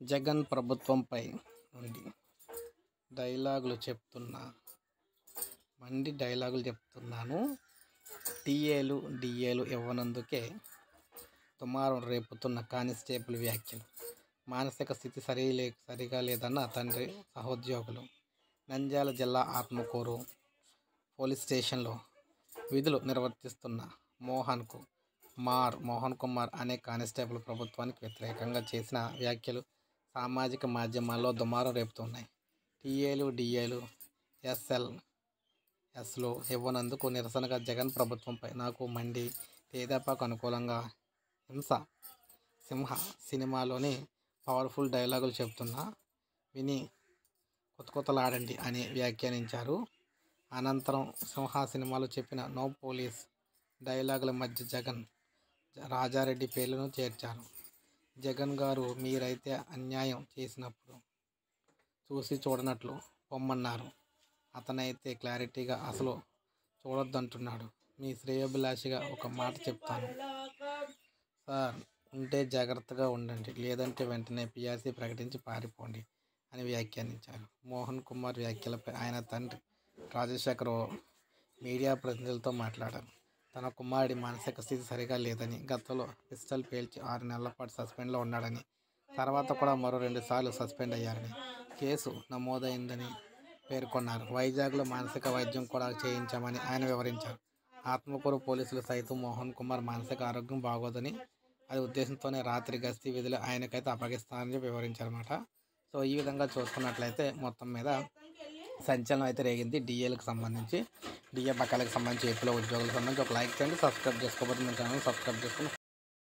జగన్ ప్రభుత్వంపై నుండి డైలాగులు చెప్తున్నా. మండి డైలాగులు చెప్తున్నాను. టీఏలు డిఏలు ఇవ్వనందుకే దుమారం రేపుతున్న కానిస్టేబుల్ వ్యాఖ్యలు. మానసిక స్థితి సరిలే సరిగా లేదన్న తండ్రి సహోద్యోగులు. నంద్యాల జిల్లా ఆత్మకూరు పోలీస్ స్టేషన్లో విధులు నిర్వర్తిస్తున్న మోహన్కు మార్ మోహన్ కుమార్ అనే కానిస్టేబుల్ ప్రభుత్వానికి వ్యతిరేకంగా చేసిన వ్యాఖ్యలు సామాజిక మాధ్యమాల్లో దుమారం రేపుతున్నాయి. టీఏలు డిఏలు ఎస్ఎల్ ఎస్లో ఇవ్వనందుకు నిరసనగా జగన్ ప్రభుత్వంపై నాకు మండి తేదాపాకు అనుకూలంగా హింస సింహ సినిమాలోని పవర్ఫుల్ డైలాగులు చెబుతున్నా విని కొత్త కొత్తలాడండి అని వ్యాఖ్యానించారు. అనంతరం సింహ సినిమాలో చెప్పిన నో పోలీస్ డైలాగుల మధ్య జగన్ రాజారెడ్డి పేర్లను చేర్చారు. జగన్ గారు మీరైతే అన్యాయం చేసినప్పుడు చూసి చూడనట్లు పొమ్మన్నారు. అతనైతే క్లారిటీగా అసలు చూడొద్దంటున్నాడు. మీ శ్రేయోభిలాషిగా ఒక మాట చెప్తాను. సార్ ఉంటే జాగ్రత్తగా ఉండండి. లేదంటే వెంటనే పిఆర్సీ ప్రకటించి పారిపోండి అని వ్యాఖ్యానించారు. మోహన్ కుమార్ వ్యాఖ్యలపై ఆయన తండ్రి రాజశేఖర్ మీడియా ప్రతినిధులతో మాట్లాడారు. తన కుమారుడి మానసిక స్థితి సరిగా లేదని గతంలో పిస్టల్ పేల్చి ఆరు నెలల పాటు సస్పెండ్లో ఉన్నాడని తర్వాత కూడా మరో రెండు సార్లు సస్పెండ్ అయ్యారని కేసు నమోదైందని పేర్కొన్నారు. వైజాగ్లో మానసిక వైద్యం కూడా చేయించామని ఆయన వివరించారు. ఆత్మకూరు పోలీసులు సైతం మోహన్ కుమార్ మానసిక ఆరోగ్యం బాగోదని అది ఉద్దేశంతోనే రాత్రి గస్తీ విధులు ఆయనకైతే అప్పగిస్తానని వివరించారన్నమాట. సో ఈ విధంగా చూసుకున్నట్లయితే మొత్తం మీద సంచలనం అయితే రేగింది. డిఏలకు సంబంధించి డిఏ పక్కలకు సంబంధించి ఏపీలో ఉద్యోగులకు సంబంధించి ఒక లైక్ చేయండి సబ్స్క్రైబ్ చేసుకోబోతుంది ఛానల్ సబ్స్క్రైబ్ చేసుకుని